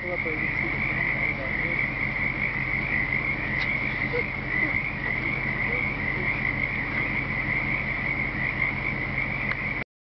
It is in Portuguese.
pela do